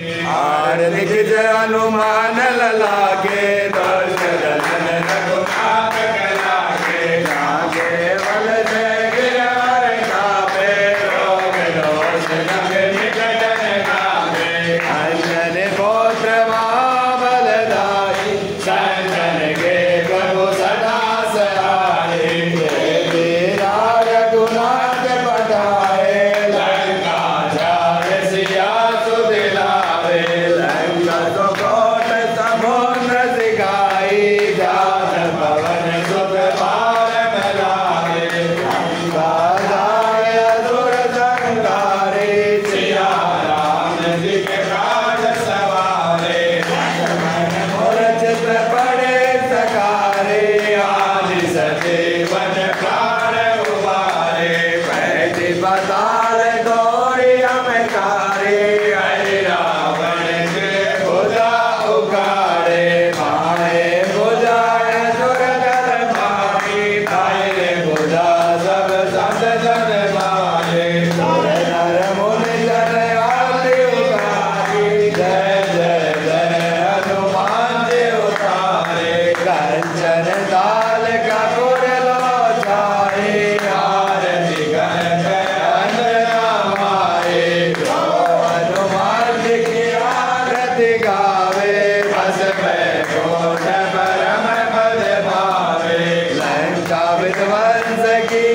हार्दिक जय हनुमान लागे दर्श जन रघुनाथ कलागे नागे बल जय विध्वंस की